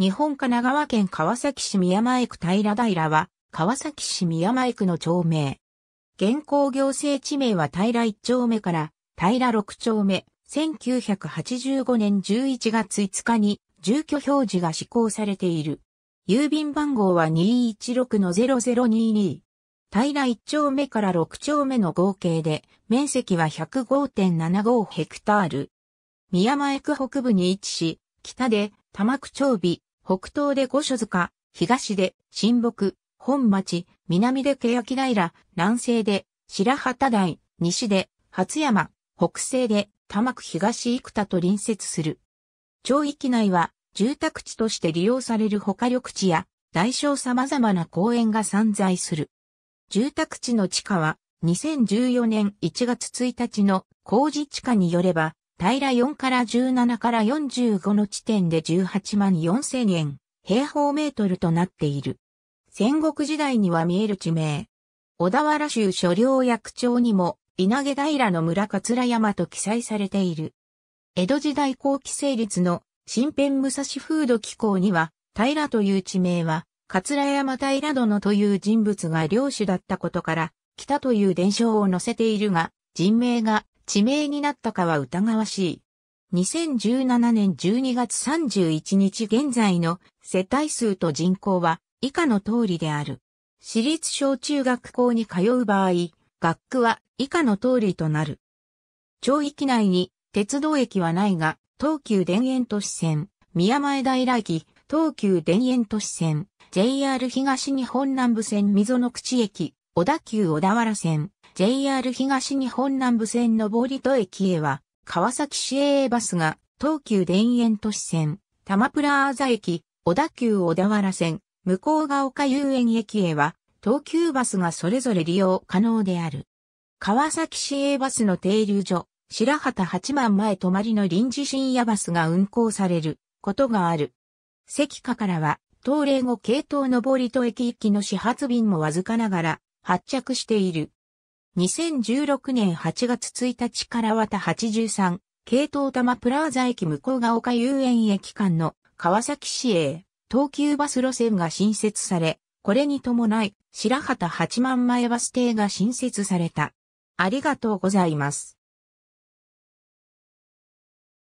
日本神奈川県川崎市宮前区平平は、川崎市宮前区の町名。現行行政地名は平1丁目から平6丁目、1985年11月5日に住居表示が施行されている。郵便番号は216-0022。平1丁目から6丁目の合計で面積は105.75ヘクタール。宮前区北部に位置し、北で玉区町尾、北東で五所塚、東で新木、本町、南で欅平、南西で白旗台、西で初山、北西で玉区東生田と隣接する。町域内は住宅地として利用される他緑地や大小様々な公園が散在する。住宅地の地価は2014年1月1日の工事地価によれば平4から17から45の地点で18万4千円平方メートルとなっている。戦国時代には見える地名。小田原州所領役長にも稲毛平の村桂山と記載されている。江戸時代後期成立の新編武蔵風土機構には平という地名は桂山平殿という人物が領主だったことから北という伝承を載せているが人名が地名になったかは疑わしい。2017年12月31日現在の世帯数と人口は以下の通りである。私立小中学校に通う場合、学区は以下の通りとなる。町域内に鉄道駅はないが、東急田園都市線、宮前平駅、東急田園都市線、JR 東日本南部線溝の口駅、小田急小田原線、JR 東日本南部線のボリト駅へは、川崎市営バスが、東急田園都市線、玉プラーザ駅、小田急小田原線、向こうが丘遊園駅へは、東急バスがそれぞれ利用可能である。川崎市営バスの停留所、白旗八幡前泊まりの臨時深夜バスが運行されることがある。関下からは、東霊後系統上りと駅行きの始発便もわずかながら発着している。2016年8月1日から綿83、京東玉プラーザ駅向が丘遊園駅間の川崎市営東急バス路線が新設され、これに伴い白旗八幡前バス停が新設された。ありがとうございます。